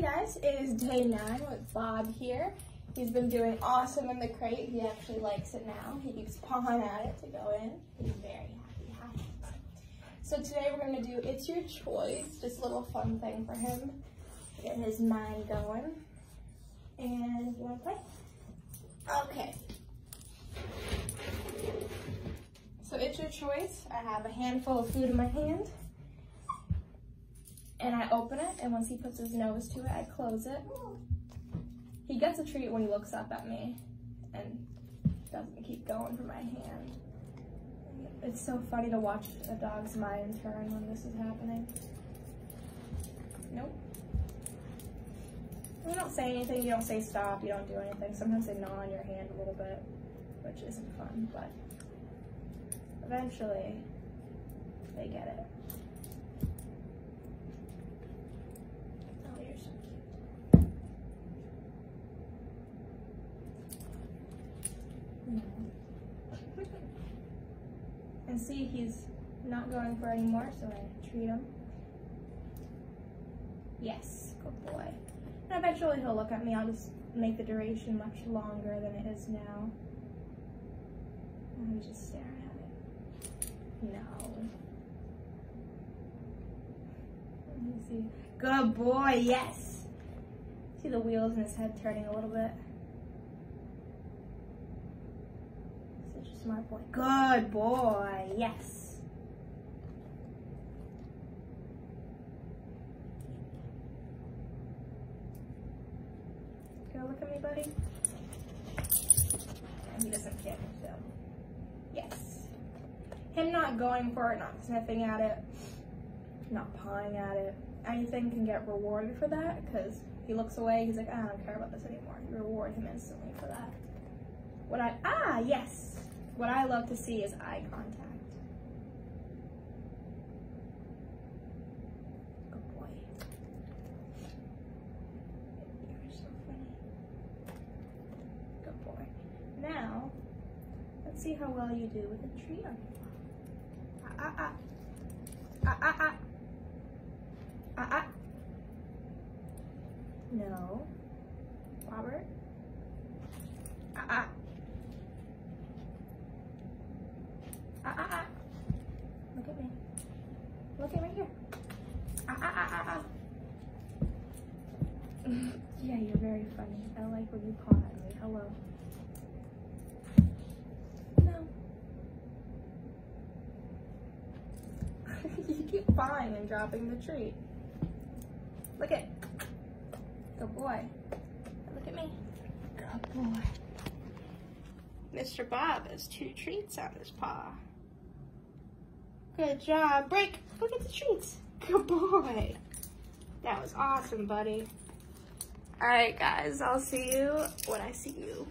Guys, it is day nine with Bob here. He's been doing awesome in the crate. He actually likes it now. He keeps pawing at it to go in. He's very happy, happy. So today we're gonna do It's Your Choice, just a little fun thing for him, to get his mind going. And you wanna play? Okay. So it's your choice. I have a handful of food in my hand and I open it, and once he puts his nose to it, I close it. He gets a treat when he looks up at me and doesn't keep going for my hand. It's so funny to watch a dog's mind turn when this is happening. Nope. You don't say anything, you don't say stop, you don't do anything. Sometimes they gnaw on your hand a little bit, which isn't fun, but eventually they get it. And see he's not going for any more, so I treat him. Yes, good boy. And eventually he'll look at me. I'll just make the duration much longer than it is now. And he's just staring at it. No. Let me see. Good boy, yes. See the wheels in his head turning a little bit. Smart boy. Good boy. Yes. Go look at me, buddy. And he doesn't care, so. Yes. Him not going for it, not sniffing at it, not pawing at it, anything can get rewarded for that because he looks away, he's like, I don't care about this anymore. You reward him instantly for that. What I, ah, yes. What I love to see is eye contact. Good boy. You're so funny. Good boy. Now, let's see how well you do with a tree on your Ah, ah, ah. Ah, ah, ah. Ah, ah. No. Robert? Ah, ah. Ah, ah, ah. Look at me. Look at right here. Ah, ah, ah, ah, ah. yeah, you're very funny. I like when you paw at me. Hello. No. you keep pawing and dropping the treat. Look at. Good boy. Look at me. Good boy. Mr. Bob has two treats on his paw. Good job. Break. Look at the treats. Good boy. That was awesome, buddy. All right, guys. I'll see you when I see you.